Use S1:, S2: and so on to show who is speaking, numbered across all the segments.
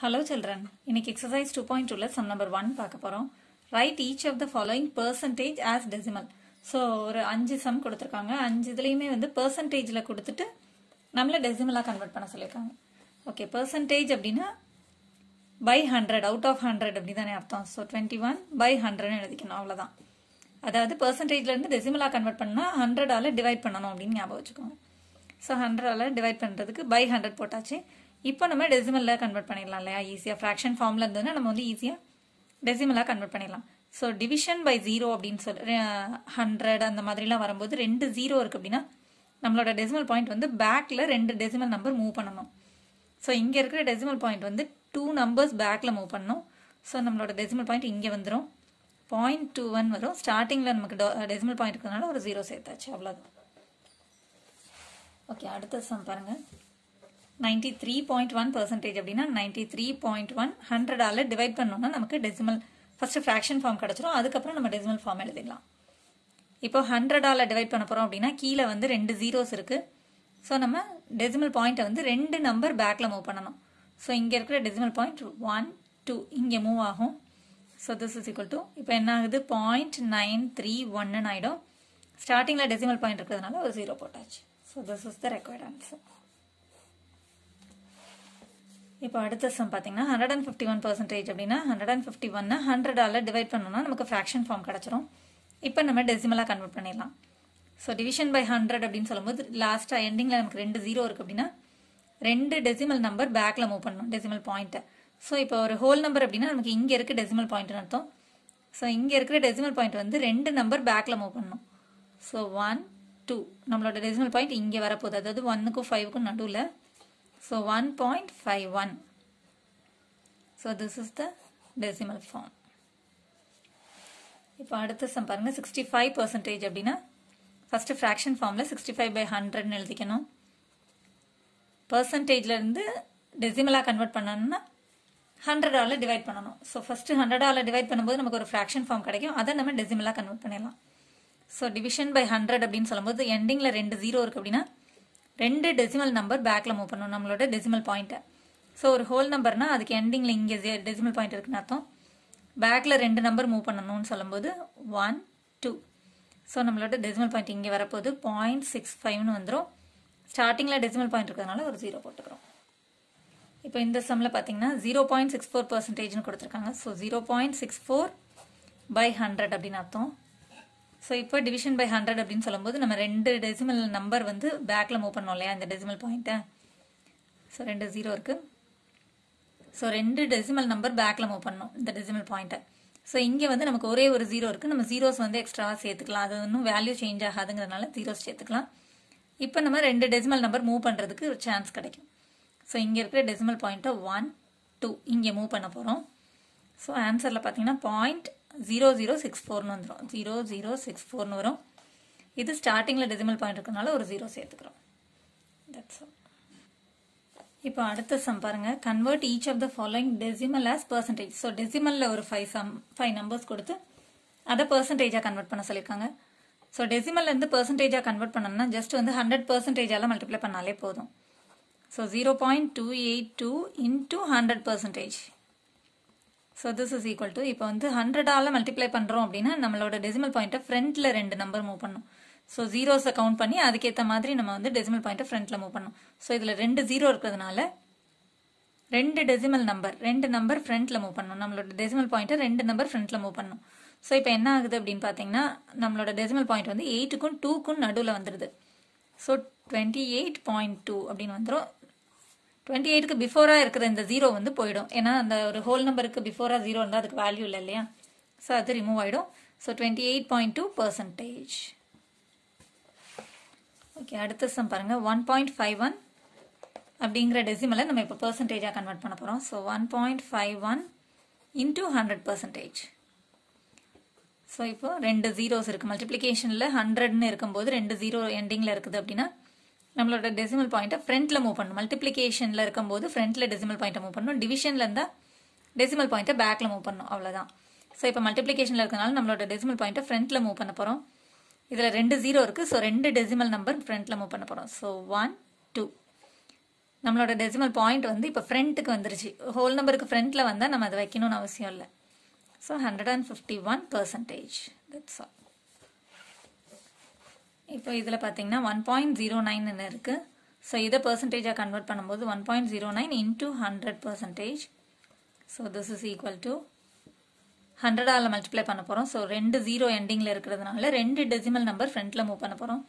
S1: Hello children. இன்னைக்கு two 2.2 ல sum number 1 பார்க்க போகிறோம் right each of the following percentage as decimal so ஒரு அஞ்சு சம் கொடுத்துருக்காங்க. அஞ்சு இதுலேயுமே வந்து பர்சன்டேஜில் கொடுத்துட்டு நம்மளை டெசிமலாக கன்வெர்ட் பண்ண சொல்லியிருக்காங்க. ஓகே பர்சன்டேஜ் அப்படின்னா by hundred out of hundred அப்படி தானே அர்த்தம். ஸோ டுவெண்ட்டி ஒன் பை ஹண்ட்ரட்னு எழுதிக்கணும் அவ்வளோதான் அதாவது பர்சன்டேஜ்லேருந்து டெசிமலாக கன்வெர்ட் பண்ணால் ஹண்ட்ரடால் டிவைட் பண்ணணும் அப்படின்னு ஞாபகம் வச்சுக்கோங்க. ஸோ ஹண்ட்ரடால் டிவைட் பண்ணுறதுக்கு பை ஹண்ட்ரட் போட்டாச்சு. இப்போ நம்ம டெசிமலில் கன்வெர்ட் பண்ணிடலாம் இல்லையா? ஈஸியாக ஃப்ராக்ஷன் ஃபார்மில் இருந்ததுன்னா நம்ம வந்து ஈஸியாக டெசிமலாக கன்வெர்ட் பண்ணிடலாம். ஸோ டிவிஷன் பை ஜீரோ அப்படின்னு சொல்லி ஹண்ட்ரட் அந்த மாதிரிலாம் வரும்போது ரெண்டு ஜீரோ இருக்குது அப்படின்னா நம்மளோட டெசிமல் பாயிண்ட் வந்து பேக்கில் ரெண்டு டெசிமல் நம்பர் மூவ் பண்ணணும். ஸோ இங்கே இருக்கிற டெசிமல் பாயிண்ட் வந்து டூ நம்பர்ஸ் பேக்கில் மூவ் பண்ணணும். ஸோ நம்மளோட டெசிமல் பாயிண்ட் இங்கே வந்துடும் பாயிண்ட் டூ ஒன் வரும். ஸ்டார்டிங்கில் நமக்கு டெசிமல் பாயிண்ட் இருக்கிறதுனால ஒரு ஜீரோ சேர்த்தாச்சு. அவ்வளோதான் ஓகே அடுத்த சம் பாருங்கள் ninety three point one percentage அப்படின்னா நைன்டி த்ரீ பாயிண்ட் ஒன் ஹண்ட்ரடால் டிவைட் பண்ணோம்னா நமக்கு டெசிமல் ஃபர்ஸ்ட் ஃப்ராக்ஷன் ஃபார்ம் கிடச்சிரும். அதுக்கப்புறம் நம்ம டெசிமல் ஃபார்ம் எழுதிடலாம். இப்போ ஹண்ட்ரடால் டிவைட் பண்ண போகிறோம் அப்படின்னா கீழே வந்து ரெண்டு ஜீரோஸ் இருக்குது ஸோ நம்ம டெசிமல் பாயிண்ட்டை வந்து ரெண்டு நம்பர் பேக்கில் மூவ் பண்ணணும். ஸோ இங்கே இருக்கிற டெசிமல் பாயிண்ட் ஒன் டூ இங்கே மூவ் ஆகும். So this is equal to இப்போ என்ன ஆகுது? பாயிண்ட் நைன் த்ரீ ஒன்னு ஆகிடும் ஸ்டார்டிங்கில் டெசிமல் பாயிண்ட் இருக்கிறதுனால ஒரு ஜீரோ போட்டாச்சு. So this is the required answer இப்போ அடுத்த சம் பார்த்தீங்கன்னா hundred and fifty one percentage அப்படின்னா ஹண்ட்ரட் அண்ட் ஃபிஃப்டி ஒன்னு ஹண்ட்ரடால் டிவைட் பண்ணோம்னா நமக்கு ஃப்ராக்ஷன் ஃபார்ம் கிடச்சிரும். இப்போ நம்ம டெசிமலாக கன்வெர்ட் பண்ணிடலாம். ஸோ டிவிஷன் பை ஹண்ட்ரட் அப்படின்னு சொல்லும்போது லாஸ்ட்டாக எண்டிங்கில் நமக்கு ரெண்டு ஜீரோ இருக்குது அப்படின்னா ரெண்டு டெசிமல் நம்பர் பேக்கில் மூவ் பண்ணணும் டெசிமல் பாயிண்ட்டை ஸோ இப்போ ஒரு ஹோல் நம்பர் அப்படின்னா நமக்கு இங்கே இருக்க டெசிமல் பாயிண்ட்னு அர்த்தம். ஸோ இங்கே இருக்கிற டெசிமல் பாயிண்ட் வந்து ரெண்டு நம்பர் பேக்கில் மூவ் பண்ணணும். ஸோ ஒன் டூ நம்மளோட டெசிமல் பாயிண்ட் இங்கே வரப்போகுது. அதாவது ஒன்னுக்கும் ஃபைவுக்கும் நடுவில் So 1.51. So this is the decimal form. இப்போ அடுத்த சம் பாருங்க. சிக்ஸ்டி ஃபைவ் பர்சன்டேஜ் அப்படின்னா ஃபஸ்ட்டு ஃப்ராக்ஷன் ஃபார்மில் சிக்ஸ்டி ஃபைவ் பை ஹண்ட்ரட்னு எழுதிக்கணும். பர்சன்டேஜ்லேருந்து டெசிமலாக கன்வெர்ட் பண்ணணும்னா ஹண்ட்ரடால் டிவைட் பண்ணணும். ஸோ ஃபஸ்ட்டு ஹண்ட்ரடால் டிவைட் பண்ணும்போது நமக்கு ஒரு ஃப்ராக்ஷன் ஃபார்ம் கிடைக்கும். அதை நம்ம டெசிமலாக கன்வெர்ட் பண்ணிடலாம். ஸோ டிவிஷன் பை ஹண்ட்ரட் அப்படின்னு சொல்லும்போது எண்டிங்கில் ரெண்டு ஜீரோ இருக்குது அப்படின்னா ரெண்டு டெசிமல் நம்பர் பேக்கில் மூவ் பண்ணணும். நம்மளோட டெசிமல் பாயிண்ட்டை ஸோ ஒரு ஹோல் நம்பர்னா அதுக்கு எண்டிங்கில் இங்கே டெசிமல் பாயிண்ட் இருக்குன்னு அர்த்தம். பேக்கில் ரெண்டு நம்பர் மூவ் பண்ணணும்னு சொல்லும்போது ஒன் டூ ஸோ நம்மளோட டெசிமல் பாயிண்ட் இங்கே வரப்போது பாயிண்ட் சிக்ஸ் ஃபைவ்னு வந்துடும் ஸ்டார்டிங்கில் டெசிமல் பாயிண்ட் இருக்கிறதுனால ஒரு ஜீரோ போட்டுக்கிறோம். இப்போ இந்த சம்மில் பார்த்தீங்கன்னா ஜீரோ பாயிண்ட் சிக்ஸ் ஃபோர் பர்சன்டேஜ்னு கொடுத்துருக்காங்க. So zero point six four by hundred அப்படின்னு அர்த்தம். ஸோ இப்போ டிவிஷன் பை ஹண்ட்ரட் அப்படின்னு சொல்லும்போது நம்ம ரெண்டு டெசிமல் நம்பர் வந்து பேக்கில் மூவ் பண்ணோம் இல்லையா? இந்த டெசிமல் பாயிண்ட்டை ஸோ ரெண்டு ஜீரோ இருக்குது ஸோ ரெண்டு டெசிமல் நம்பர் பேக்கில் மூவ் பண்ணணும் இந்த டெசிமல் பாயிண்ட்டை ஸோ இங்கே வந்து நமக்கு ஒரே ஒரு ஜீரோ இருக்குது நம்ம ஜீரோஸ் வந்து எக்ஸ்ட்ராவாக சேர்த்துக்கலாம். அது ஒன்றும் வேல்யூ சேஞ்ச் ஆகாதுங்கிறதுனால ஜீரோஸ் சேர்த்துக்கலாம். இப்போ நம்ம ரெண்டு டெசிமல் நம்பர் மூவ் பண்ணுறதுக்கு ஒரு சான்ஸ் கிடைக்கும். ஸோ இங்கே இருக்கிற டெசிமல் பாயிண்ட்டை ஒன் டூ இங்கே மூவ் பண்ண போகிறோம் ஸோ ஆன்சரில் பார்த்தீங்கன்னா பாயிண்ட் ஜீரோ ஜீரோ சிக்ஸ் ஃபோர்னு வந்துடும் ஜீரோ ஜீரோ சிக்ஸ் ஃபோர்னு வரும். இது ஸ்டார்டிங்கில் டெசிமல் பாயிண்ட் இருக்கனால ஒரு ஜீரோ சேர்த்துக்கிறோம். தட்ஸ் ஆல் இப்போ அடுத்த சம் பாருங்க. Convert each of the following decimal as percentage so டெசிமலில் ஒரு ஃபைவ் சம் ஃபைவ் நம்பர்ஸ் கொடுத்து அதை பர்சன்டேஜாக கன்வெர்ட் பண்ண சொல்லியிருக்காங்க. ஸோ டெசிமல்லேருந்து பர்சன்டேஜாக கன்வெர்ட் பண்ணணும்னா ஜஸ்ட் வந்து ஹண்ட்ரட் பர்சன்டேஜால் மல்டிப்ளை பண்ணாலே போதும். So zero point two eight two into hundred percentage so this is equal to இப்போ வந்து ஹண்ட்ரடால் மல்டிப்ளை பண்ணுறோம் அப்படின்னா நம்மளோட டெசிமல் பாயிண்ட்டை ஃப்ரண்ட்டில் ரெண்டு நம்பர் மூவ் பண்ணும். ஸோ ஜீரோஸை கவுண்ட் பண்ணி அதுக்கேற்ற மாதிரி நம்ம வந்து டெசிமல் பாயிண்ட்டை ஃப்ரண்ட்டில் மூவ் பண்ணணும் ஸோ இதில் ரெண்டு ஜீரோ இருக்கிறதுனால ரெண்டு டெசிமல் நம்பர் ரெண்டு நம்பர் ஃப்ரண்ட்டில் மூவ் பண்ணணும் நம்மளோட டெசிமல் பாயிண்ட்டை ரெண்டு நம்பர் ஃப்ரண்ட்டில் மூவ் பண்ணணும் ஸோ இப்போ என்ன ஆகுது அப்படின்னு பார்த்தீங்கன்னா நம்மளோட டெசிமல் பாயிண்ட் வந்து எயிட்டுக்கும் டூக்கும் நடுவில் வந்துடுது so twenty eight point two அப்படின்னு வந்துடும் டுவெண்ட்டி எயிட்டுக்கு பிஃபோராக இருக்கிற இந்த ஜீரோ வந்து போயிடும். ஏன்னா அந்த ஒரு ஹோல் நம்பருக்கு பிஃபோராக ஜீரோ இருந்தால் அதுக்கு வேல்யூ இல்லை இல்லையா? ஸோ அது ரிமூவ் ஆகிடும் so twenty eight point two percentage okay அடுத்த சம் பாருங்கள் ஒன் பாயிண்ட் ஃபைவ் ஒன் அப்படிங்கிற டெசிமலை நம்ம இப்போ பர்சன்டேஜாக கன்வெர்ட் பண்ண போகிறோம் so one point five one into hundred percentage so இப்போ ரெண்டு ஜீரோஸ் இருக்குது மல்டிப்ளிகேஷனில் ஹண்ட்ரட்னு இருக்கும்போது ரெண்டு ஜீரோ எண்டிங்கில் இருக்குது அப்படின்னா நம்மளோட டெசிமல் பாயிண்ட்டை ஃப்ரண்ட்டில் மூவ் பண்ணணும். மல்டிப்ளிகேஷனில் இருக்கும்போது ஃப்ரண்ட்டில் டெசிமல் பாயிண்ட்டை மூவ் பண்ணணும். டிவிஷனில் இருந்தால் டெசிமல் பாயிண்ட்டை பேக்கில் மூவ் பண்ணணும். அவ்வளோதான் ஸோ இப்போ மல்டிப்ளிகேஷனில் இருக்கனால நம்மளோட டெசிமல் பாயிண்ட்டை ஃப்ரண்ட்டில் மூவ் பண்ண போகிறோம் இதில் ரெண்டு ஜீரோ இருக்குது ஸோ ரெண்டு டெசிமல் நம்பர் ஃப்ரண்ட்டில் மூவ் பண்ண போகிறோம் ஸோ ஒன் டூ நம்மளோட டெசிமல் பாயிண்ட் வந்து இப்போ ஃப்ரண்ட்டுக்கு வந்துருச்சு. ஹோல் நம்பருக்கு ஃப்ரண்ட்டில் வந்தால் நம்ம அதை வைக்கணும்னு அவசியம் இல்லை. So hundred and fifty one percentage that's all இப்போ இதில் பார்த்தீங்கன்னா ஒன் பாயிண்ட் ஜீரோ நைன்னு இருக்குது ஸோ இதை பர்சன்டேஜாக கன்வெர்ட் பண்ணும்போது one point zero nine into hundred percentage so this is equal to ஹண்ட்ரடால் multiply பண்ண போகிறோம் ஸோ ரெண்டு ஜீரோ எண்டிங்கில் இருக்கிறதுனால ரெண்டு டெசிமல் நம்பர் ஃப்ரண்ட்டில் மூவ் பண்ண போகிறோம்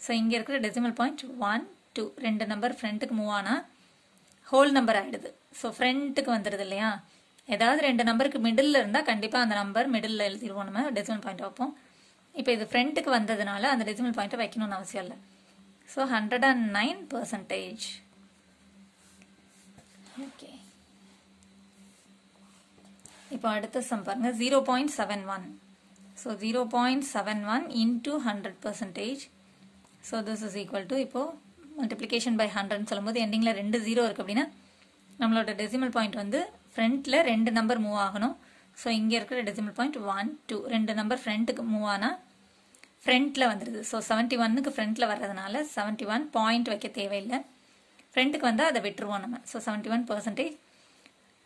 S1: ஸோ இங்கே இருக்கிற டெசிமல் பாயிண்ட் ஒன் டூ ரெண்டு நம்பர் ஃப்ரண்ட்டுக்கு மூவ் ஆனால் ஹோல் நம்பர் ஆகிடுது ஸோ ஃப்ரண்ட்டுக்கு வந்துடுது இல்லையா? ஏதாவது ரெண்டு நம்பருக்கு மிடில் இருந்தால் கண்டிப்பாக அந்த நம்பர் மிடில் எழுதிடுவோம். நம்ம டெசிமல் பாயிண்ட் வைப்போம். இப்போ இது ஃப்ரண்ட்டுக்கு வந்ததுனால அந்த டெசிமல் பாயிண்ட்டை வைக்கணும்னு அவசியம் இல்லை. So hundred and nine percentage okay இப்போ அடுத்த சம் பாருங்கள் zero point seven one so zero point seven one into hundred percentage so this is equal to இப்போ மல்டிப்ளிகேஷன் பை ஹண்ட்ரட்னு சொல்லும்போது எண்டிங்கில் ரெண்டு ஜீரோ இருக்குது அப்படின்னா நம்மளோட டெசிமல் பாயிண்ட் வந்து ஃப்ரண்ட்டில் ரெண்டு நம்பர் மூவ் ஆகணும். ஸோ இங்கே இருக்கிற டெசிமல் பாயிண்ட் ஒன் டூ ரெண்டு நம்பர் ஃப்ரண்ட்டுக்கு மூவ் ஆனால் ஃப்ரண்ட்டில் வந்துடுது ஸோ செவன்ட்டி ஒன்னுக்கு ஃப்ரண்ட்டில் வர்றதுனால செவன்ட்டி ஒன் பாயிண்ட் வைக்க தேவையில்லை. ஃப்ரண்ட்டுக்கு வந்தால் அதை விட்டுருவோம் நம்ம. ஸோ செவன்ட்டி ஒன் பர்சன்டேஜ்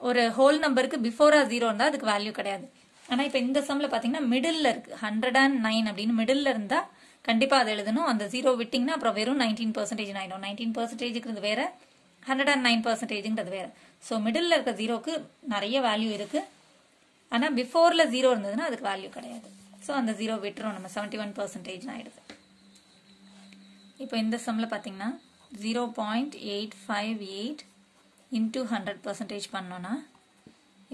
S1: ஒரு ஹோல் நம்பருக்கு பிஃபோராக ஜீரோ இருந்தால் அதுக்கு வேல்யூ கிடையாது. ஆனால் இப்போ இந்த சம்மில் பார்த்தீங்கன்னா மிடில் இருக்குது ஹண்ட்ரட் அண்ட் நைன் அப்படின்னு மிடில் இருந்தால் கண்டிப்பாக அதை எழுதணும். அந்த ஜீரோ விட்டிங்கன்னா அப்புறம் வெறும் நைன்டீன் பர்சன்டேஜ் ஆகிடும் நைன்டீன் பர்சன்டேஜுக்கு வேறு ஹண்ட்ரட் அண்ட் நைன் பர்சன்டேஜுங்கிறது வேறு. ஸோ மிடில் இருக்க ஜீரோக்கு நிறைய வேல்யூ இருக்குது ஆனால் பிஃபோரில் ஜீரோ இருந்ததுன்னா அதுக்கு வேல்யூ கிடையாது. ஸோ அந்த ஜீரோ விட்டுரும். நம்ம செவன்ட்டி ஒன் பர்சன்டேஜ் ஆகிடுது இப்போ இந்த சம்மில் பார்த்தீங்கன்னா zero point eight five eight into hundred percentage பண்ணோன்னா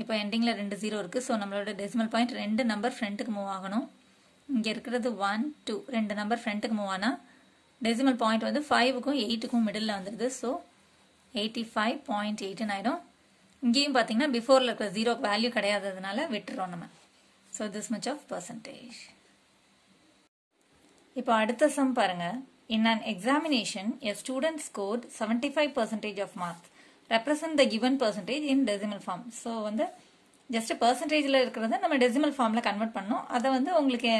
S1: இப்போ எண்டிங்கில் ரெண்டு ஜீரோ இருக்குது ஸோ நம்மளோட டெசிமல் பாயிண்ட் ரெண்டு நம்பர் ஃப்ரண்ட்டுக்கு மூவ் ஆகணும். இங்கே இருக்கிறது ஒன் டூ ரெண்டு நம்பர் ஃப்ரண்ட்டுக்கு மூவ் ஆனால் டெசிமல் பாயிண்ட் வந்து ஃபைவுக்கும் எயிட்டுக்கும் மிடில் வந்துடுது ஸோ எயிட்டி ஃபைவ் பாயிண்ட் எயிட்டுன்னு ஆகிடும் இங்கேயும் பார்த்தீங்கன்னா பிஃபோரில் இருக்கிற ஜீரோக்கு வேல்யூ கிடையாததுனால விட்டுறோம் நம்ம. So this much of percentage இப்போ அடுத்த சம் பாருங்க. In an examination a student score seventy five percentage of marks represent the given percentage in decimal form so வந்து ஜஸ்ட் பர்சன்டேஜில் இருக்கிறத நம்ம டெசிமல் ஃபார்மில் கன்வெர்ட் பண்ணோம். அதை வந்து உங்களுக்கு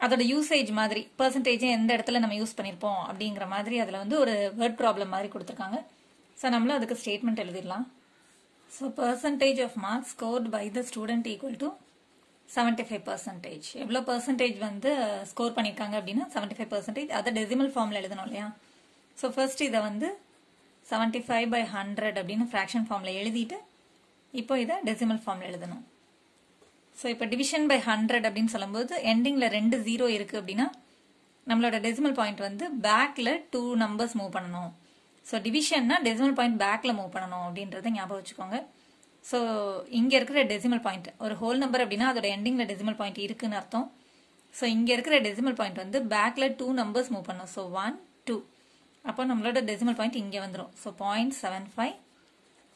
S1: அதோட யூசேஜ் மாதிரி பர்சன்டேஜை எந்த இடத்துல நம்ம யூஸ் பண்ணியிருப்போம் அப்படிங்கிற மாதிரி அதில் வந்து ஒரு வேர்ட் ப்ராப்ளம் மாதிரி கொடுத்துருக்காங்க. ஸோ நம்மளும் அதுக்கு ஸ்டேட்மெண்ட் எழுதிடலாம். So percentage of marks scored by the student equal to seventy five percentage எவ்வளோ பர்சன்டேஜ் வந்து uh, ஸ்கோர் பண்ணியிருக்காங்க அப்படின்னா செவன்டி ஃபைவ் பர்சன்டேஜ் அதை டெசிமல் ஃபார்மில் எழுதணும் இல்லையா? ஸோ ஃபர்ஸ்ட் இதை வந்து செவன்டி ஃபைவ் பை ஹண்ட்ரட் அப்படின்னு ஃப்ராக்ஷன் ஃபார்மில் எழுதிட்டு இப்போ இதை டெசிமல் ஃபார்மில் எழுதணும். ஸோ இப்போ டிவிஷன் பை ஹண்ட்ரட் அப்படின்னு சொல்லும்போது எண்டிங்கில் ரெண்டு ஜீரோ இருக்குது அப்படின்னா நம்மளோட டெசிமல் பாயிண்ட் வந்து பேக்கில் டூ நம்பர்ஸ் மூவ் பண்ணணும். ஸோ டிவிஷன்னா டெசிமல் பாயிண்ட் பேக்கில் மூவ் பண்ணணும் அப்படின்றத ஞாபகம் வச்சுக்கோங்க. ஸோ இங்கே இருக்கிற டெசிமல் பாயிண்ட் ஒரு ஹோல் நம்பர் அப்படின்னா அதோட எண்டிங்கில் டெசிமல் பாயிண்ட் இருக்குன்னு அர்த்தம். ஸோ இங்கே இருக்கிற டெசிமல் பாயிண்ட் வந்து பேக்கில் டூ நம்பர்ஸ் மூவ் பண்ணணும் ஸோ ஒன் டூ அப்போ நம்மளோட டெசிமல் பாயிண்ட் இங்கே வந்துடும் so point seven five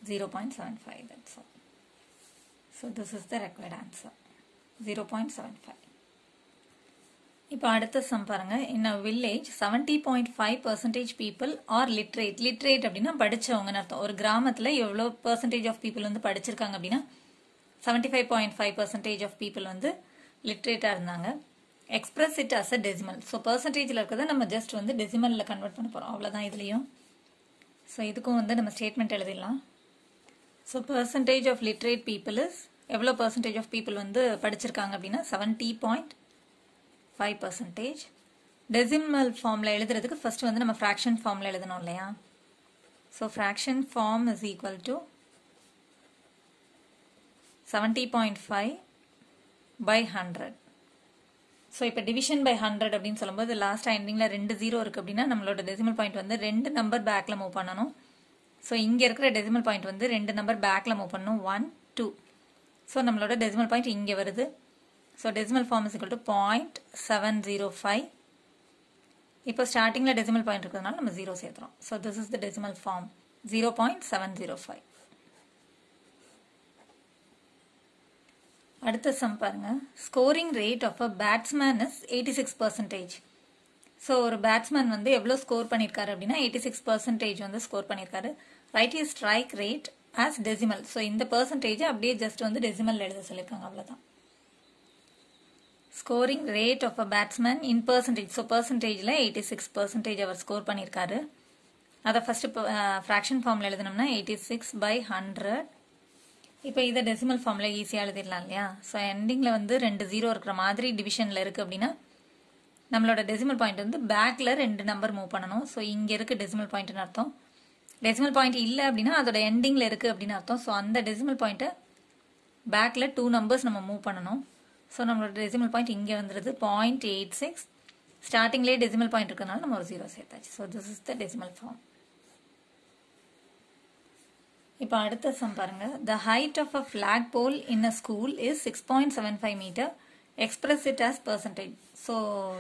S1: zero point seven five that's so this is the required answer zero point seven five இப்போ அடுத்த சம் பாருங்க. In a village seventy point five percentage people are literate literate அப்படின்னா படிச்சவங்கன்னு அர்த்தம். ஒரு கிராமத்தில் எவ்வளோ percentage of people வந்து படிச்சிருக்காங்க அப்படின்னா seventy five point five percentage of people வந்து லிட்ரேட்டாக இருந்தாங்க. Express it as a decimal so பர்சன்டேஜில் இருக்கிறத நம்ம ஜஸ்ட் வந்து டெசிமலில் கன்வெர்ட் பண்ண போகிறோம் அவ்வளோதான் இதுலேயும். ஸோ இதுக்கும் வந்து நம்ம ஸ்டேட்மெண்ட் எழுதிடலாம். So percentage of literate people is எவ்வளோ பர்சன்டேஜ் ஆஃப் பீப்புள் வந்து படிச்சிருக்காங்க அப்படின்னா seventy point five percentage decimal ஃபார்மில் எழுதுறதுக்கு ஃபஸ்ட்டு வந்து நம்ம ஃப்ராக்ஷன் ஃபார்மில் எழுதணும் இல்லையா? So fraction form is equal to seventy point five by hundred so இப்போ டிவிஷன் பை ஹண்ட்ரட் அப்படின்னு சொல்லும்போது லாஸ்ட் எண்டிங்கில் ரெண்டு ஜீரோ இருக்குது அப்படின்னா நம்மளோட டெசிமல் பாயிண்ட் வந்து ரெண்டு நம்பர் பேக்கில் மூவ் பண்ணணும். ஸோ இங்கே இருக்கிற டெசிமல் பாயிண்ட் வந்து ரெண்டு நம்பர் பேக்கில் மூவ் பண்ணணும். ஒன் டூ ஸோ நம்மளோட டெசிமல் பாயிண்ட் இங்கே வருது. So decimal form is equal to point seven zero five இப்போ ஸ்டார்டிங்கில் டெசிமல் பாயிண்ட் இருக்கிறதுனால நம்ம zero சேர்த்துறோம். So this is the decimal form zero point seven zero five அடுத்த சம் பாருங்க. Scoring rate of a batsman is eighty six percentage so ஒரு batsman வந்து எவ்வளோ score பண்ணியிருக்காரு அப்படின்னா எயிட்டி சிக்ஸ் பர்சன்டேஜ் வந்து ஸ்கோர் பண்ணியிருக்காரு. Write is strike rate as decimal so இந்த பர்சன்டேஜ் அப்படியே ஜஸ்ட் வந்து டெசிமல் எழுத சொல்லியிருக்காங்க அவ்வளோதான் scoring rate of a batsman in percentage so பர்சன்டேஜில் எயிட்டி சிக்ஸ் பர்சன்டேஜ் அவர் ஸ்கோர் பண்ணியிருக்காரு. அதை ஃபஸ்ட்டு இப்போ ஃப்ராக்ஷன் ஃபார்மில் எழுதினோம்னா எயிட்டி சிக்ஸ் பை ஹண்ட்ரட் இப்போ இதை டெசிமல் ஃபார்மில் ஈஸியாக எழுதிடலாம் இல்லையா? ஸோ எண்டிங்கில் வந்து ரெண்டு ஜீரோ இருக்கிற மாதிரி டிவிஷனில் இருக்குது அப்படின்னா நம்மளோட டெசிமல் பாயிண்ட் வந்து பேக்கில் ரெண்டு நம்பர் மூவ் பண்ணணும். ஸோ இங்கே இருக்குது டெசிமல் பாயிண்ட்னு அர்த்தம். டெசிமல் பாயிண்ட் இல்லை அப்படின்னா அதோட எண்டிங்கில் இருக்குது அப்படின்னு அர்த்தம். ஸோ அந்த டெசிமல் பாயிண்ட்டை பேக்கில் டூ நம்பர்ஸ் நம்ம மூவ் பண்ணணும். ஸோ நம்மளோட டெசிமல் பாயிண்ட் இங்கே வந்துடுது பாயிண்ட் எயிட் சிக்ஸ் ஸ்டார்டிங்லேயே டெசிமல் பாயிண்ட் இருக்கிறதுனால நம்ம ஒரு ஜீரோ சேர்த்தாச்சு. So this is the decimal form இப்போ அடுத்த சம் பாருங்க. The height of a flag pole in a school is six point seven five metre express it as percentage so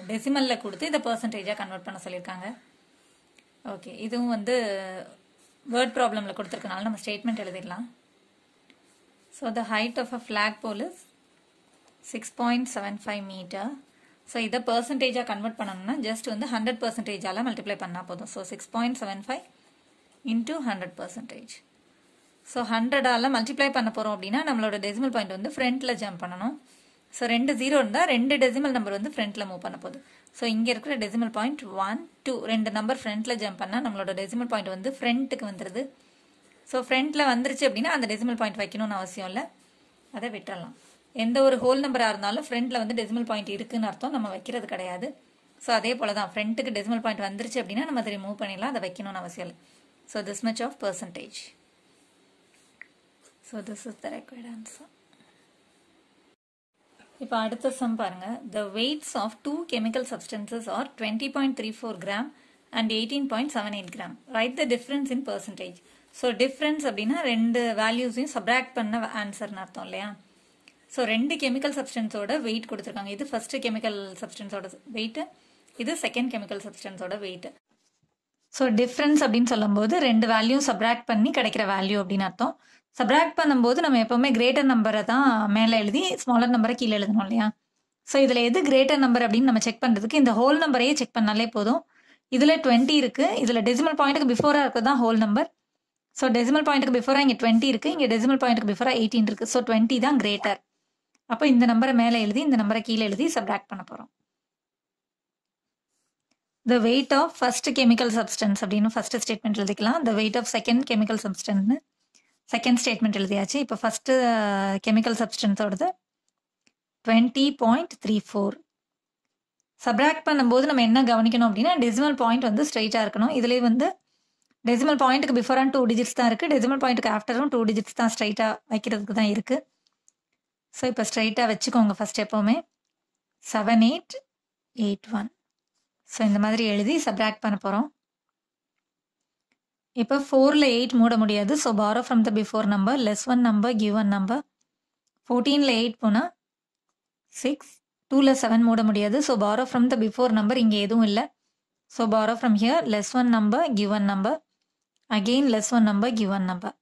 S1: டெசிமலில் கொடுத்து இதை பர்சன்டேஜாக கன்வெர்ட் பண்ண சொல்லியிருக்காங்க. ஓகே இதுவும் வந்து வேர்ட் ப்ராப்ளமில் கொடுத்துருக்கனால நம்ம ஸ்டேட்மெண்ட் எழுதிடலாம். So the height of a flag pole is six point seven five metre so இதை பர்சன்டேஜாக கன்வெர்ட் பண்ணணும்னா ஜஸ்ட் வந்து ஹண்ட்ரட் பர்சன்டேஜால் மல்டிப்ளை பண்ணால் போதும். So six point seven five into hundred percentage so ஹண்ட்ரடால் multiply பண்ண போகிறோம் அப்படின்னா நம்மளோட டெசிமல் பாயிண்ட் வந்து ஃப்ரண்ட்டில் ஜம்ப் பண்ணணும். ஸோ ரெண்டு ஜீரோ இருந்தால் ரெண்டு டெசிமல் நம்பர் வந்து ஃப்ரண்ட்டில் மூவ் பண்ண போகுது ஸோ இங்கே இருக்கிற டெசிமல் பாயிண்ட் ஒன் டூ ரெண்டு நம்பர் ஃப்ரண்ட்டில் ஜம்ப் பண்ணால் நம்மளோட டெசிமல் பாயிண்ட் வந்து ஃப்ரண்ட்டுக்கு வந்துடுது ஸோ ஃப்ரண்ட்டில் வந்துருச்சு அப்படின்னா அந்த டெசிமல் பாயிண்ட் வைக்கணும்னு அவசியம் இல்லை. அதை விட்டுறலாம். எந்த ஒரு ஹோல் நம்பராக இருந்தாலும் ஃப்ரண்ட்டில் வந்து டெசிமல் பாயிண்ட் இருக்குதுன்னு அர்த்தம். நம்ம வைக்கிறது கிடையாது. ஸோ அதே போல தான் ஃப்ரண்ட்டுக்கு டெசிமல் பாயிண்ட் வந்துருச்சு அப்படின்னா நம்ம அதை ரிமூவ் பண்ணிடலாம். அதை வைக்கணும்னு அவசியம் இல்லை. So this much of percentage so this is the required answer இப்போ அடுத்த சம் பாருங்க. The weights of two chemical substances are twenty point three four gram and eighteen point seven eight gram write the difference in percentage so difference அப்படின்னா ரெண்டு வேல்யூஸையும் subtract பண்ண ஆன்சர்னு அர்த்தம் இல்லையா? So ரெண்டு chemical சப்ஸ்டன்ஸோட வெயிட் கொடுத்துருக்காங்க. இது ஃபர்ஸ்ட் கெமிக்கல் சப்ஸ்டன்ஸோட வெயிட் இது செகண்ட் கெமிக்கல் சப்ஸ்டன்ஸோட வெயிட் ஸோ டிஃப்ரென்ஸ் அப்படின்னு சொல்லும்போது ரெண்டு வேல்யூ சப்ராக்ட் பண்ணி கிடைக்கிற வேல்யூ அப்படின்னு அர்த்தம். சப்ராக்ட் பண்ணும்போது நம்ம எப்பவுமே கிரேட்டர் நம்பரை தான் மேலே எழுதி ஸ்மாலர் நம்பரை கீழே எழுதணும் இல்லையா? ஸோ இதில் எது கிரேட்டர் நம்பர் அப்படின்னு நம்ம செக் பண்ணுறதுக்கு இந்த ஹோல் நம்பரையே செக் பண்ணாலே போதும். இதில் டுவெண்ட்டி இருக்குது இதில் டெசிமல் பாயிண்ட்டுக்கு பிஃபோராக இருக்கிறது தான் ஹோல் நம்பர் ஸோ டெசிமல் பாயிண்ட்டுக்கு பிஃபோராக இங்கே டுவெண்ட்டி இருக்குது இங்கே டெசிமல் பாயிண்ட்டுக்கு பிஃபோராக எயிட்டீன் இருக்குது ஸோ டுவெண்ட்டி தான் கிரேட்டர் அப்போ இந்த நம்பரை மேலே எழுதி இந்த நம்பரை கீழே எழுதி சப்ராக்ட் பண்ண போகிறோம் the weight of first chemical substance அப்படின்னு ஃபர்ஸ்ட் ஸ்டேட்மெண்ட் எழுதிக்கலாம். The weight of second chemical சப்ஸ்டன்ஸ்னு second statement எழுதியாச்சு. இப்போ first chemical சப்ஸ்டன்ஸோடது twenty point three four subtract பண்ணும்போது நம்ம என்ன கவனிக்கணும் அப்படின்னா டெசிமல் பாயிண்ட் வந்து ஸ்ட்ரைட்டாக இருக்கணும். இதுலேயே வந்து டெசிமல் பாயிண்ட்டுக்கு பிஃபோரான் டூ டிஜிட்ஸ் தான் இருக்குது டெசிமல் பாயிண்ட்டுக்கு ஆஃப்டரும் டூ டிஜிட்ஸ் தான் ஸ்ட்ரைட்டாக வைக்கிறதுக்கு தான் இருக்குது ஸோ இப்போ ஸ்ட்ரைட்டாக வச்சுக்கோங்க ஃபஸ்ட் எப்போவுமே. Seven eight eight one so இந்த மாதிரி எழுதி சப்ராக்ட் பண்ண போகிறோம் இப்போ ஃபோரில் எயிட் மூட முடியாது. So borrow from the before number less one number give one number ஃபோர்டீனில் eight போனால் சிக்ஸ் டூவில் செவன் மூட முடியாது. So borrow from the before number இங்கே எதுவும் இல்லை. So borrow from here less one number give one number again less one number give one number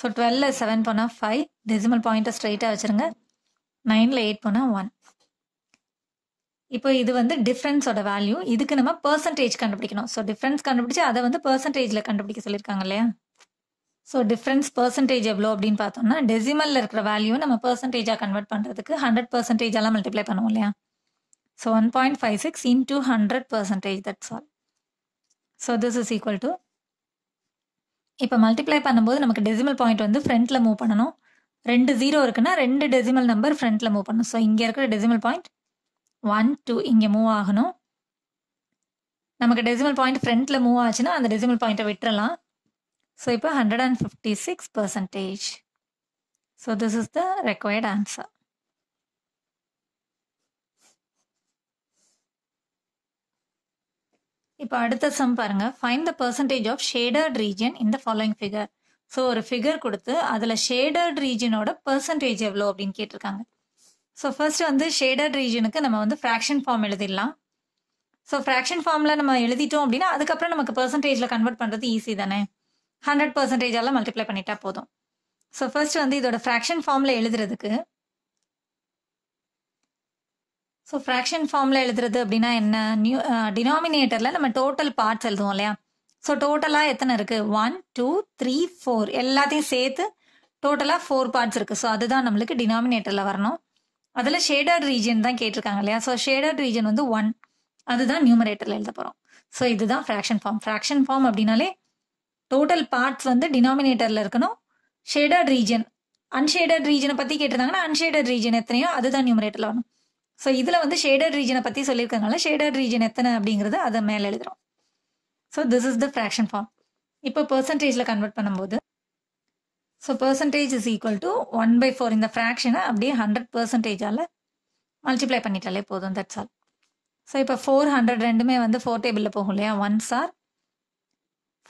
S1: so டுவெல்ல seven போனால் five decimal பாயிண்ட்டை ஸ்ட்ரைட்டாக வச்சுருங்க. நைனில் எயிட் போனால் ஒன் இப்போ இது வந்து டிஃப்ரென்ஸோட வேல்யூ இதுக்கு நம்ம பர்சன்டேஜ் கண்டுபிடிக்கணும். ஸோ டிஃப்ரென்ஸ் கண்டுபிடிச்சு அதை வந்து பர்சன்டேஜில் கண்டுபிடிக்க சொல்லியிருக்காங்க இல்லையா? ஸோ டிஃப்ரென்ஸ் பர்சன்டேஜ் எவ்வளோ அப்படின்னு பார்த்தோம்னா டெசிமலில் இருக்கிற வேல்யூ நம்ம பர்சன்டேஜாக கன்வெர்ட் பண்ணுறதுக்கு ஹண்ட்ரட் பர்சன்டேஜ் எல்லாம் மல்டிப்ளை பண்ணுவோம் இல்லையா? So one point five six into hundred percentage that's all so this is equal to இப்போ மல்டிப்ளை பண்ணும்போது நமக்கு டெசிமல் பாயிண்ட் வந்து ஃப்ரண்ட்டில் மூவ் பண்ணணும். ரெண்டு ஜீரோ இருக்குன்னா ரெண்டு டெசிமல் நம்பர் ஃப்ரண்ட்டில் மூவ் பண்ணணும். ஸோ இங்கே இருக்கிற டெசிமல் பாயிண்ட் ஒன் டூ இங்கே மூவ் ஆகணும். நமக்கு டெசிமல் பாயிண்ட் ஃப்ரண்ட்டில் மூவ் ஆச்சுன்னா அந்த டெசிமல் பாயிண்ட்டை விட்டுறலாம். ஸோ இப்போ hundred and fifty six percentage so this is the required answer இப்போ அடுத்த சம் பாருங்க. Find the percentage of shaded region இந்த ஃபாலோயிங் ஃபிகர் ஸோ ஒரு ஃபிகர் கொடுத்து அதில் ஷேடர்ட் ரீஜனோட பர்சன்டேஜ் எவ்வளோ அப்படின்னு கேட்டிருக்காங்க. ஸோ ஃபர்ஸ்ட் வந்து ஷேடட் ரீஜனுக்கு நம்ம வந்து ஃப்ராக்ஷன் ஃபார்ம் எழுதிடலாம். ஸோ ஃப்ராக்ஷன் ஃபார்மில் நம்ம எழுதிட்டோம் அப்படின்னா அதுக்கப்புறம் நமக்கு பர்சன்டேஜில் கன்வெர்ட் பண்ணுறது ஈஸி தானே? ஹண்ட்ரட் பர்சன்டேஜால மல்டிப்ளை பண்ணிட்டா போதும். ஸோ ஃபர்ஸ்ட் வந்து இதோட ஃப்ராக்ஷன் ஃபார்மில் எழுதுறதுக்கு ஸோ ஃப்ராக்ஷன் ஃபார்மில் எழுதுறது அப்படின்னா என்ன? நியூ டினாமினேட்டரில் uh, நம்ம டோட்டல் பார்ட்ஸ் எழுதுவோம் இல்லையா? ஸோ டோட்டலாக எத்தனை இருக்குது ஒன் டூ த்ரீ ஃபோர் எல்லாத்தையும் சேர்த்து டோட்டலாக ஃபோர் பார்ட்ஸ் இருக்குது ஸோ அதுதான் நம்மளுக்கு டினாமினேட்டரில் வரணும். அதில் ஷேடட் ரீஜன் தான் கேட்டிருக்காங்க இல்லையா? ஸோ ஷேடட் ரீஜன் வந்து ஒன் அதுதான் நியூமரேட்டரில் எழுத போகிறோம் ஸோ இதுதான் ஃப்ராக்ஷன் ஃபார்ம் ஃப்ராக்ஷன் ஃபார்ம் அப்படின்னாலே டோட்டல் பார்ட்ஸ் வந்து டினாமினேட்டரில் இருக்கணும். ஷேடட் ரீஜன் அன்ஷேடட் ரீஜனை பற்றி கேட்டிருந்தாங்கன்னா அன்ஷேடட் ரீஜன் எத்தனையோ அதுதான் நியூமரேட்டரில் வரணும். ஸோ இதில் வந்து ஷேடட் ரீஜனை பற்றி சொல்லியிருக்கனால ஷேடட் ரீஜன் எத்தனை அப்படிங்கிறது அதை மேலே எழுதுறோம். So this is the fraction form இப்போ பர்சன்டேஜில் கன்வெர்ட் பண்ணும்போது so percentage is equal to one by four இந்த ஃப்ராக்ஷனை அப்படியே ஹண்ட்ரட் பர்சன்டேஜால் மல்டிப்ளை பண்ணிட்டாலே போதும் தட்ஸ் ஆல் ஸோ இப்போ ஃபோர் ஹண்ட்ரட் ரெண்டுமே வந்து ஃபோர் டேபிளில் போகும் இல்லையா? ஒன் சார்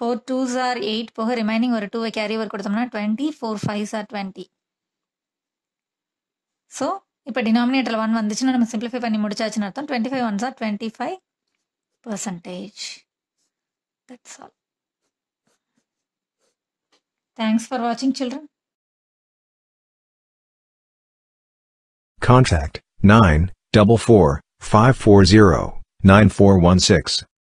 S1: ஃபோர் டூ சார் எயிட் போக ரிமைனிங் ஒரு டூவை கேரி ஓவர் கொடுத்தோம்னா டுவெண்ட்டி ஃபோர் ஃபைவ் சார் டுவெண்ட்டி ஸோ இப்போ டினாமினேட்டரில் ஒன் வந்துச்சுன்னா நம்ம சிம்பிளிஃபை பண்ணி முடிச்சாச்சுன்னு அர்த்தம். Twenty five one sir twenty five percentage that's all thanks for வாட்சிங் children
S2: Contact 9 double four five four zero nine four one six.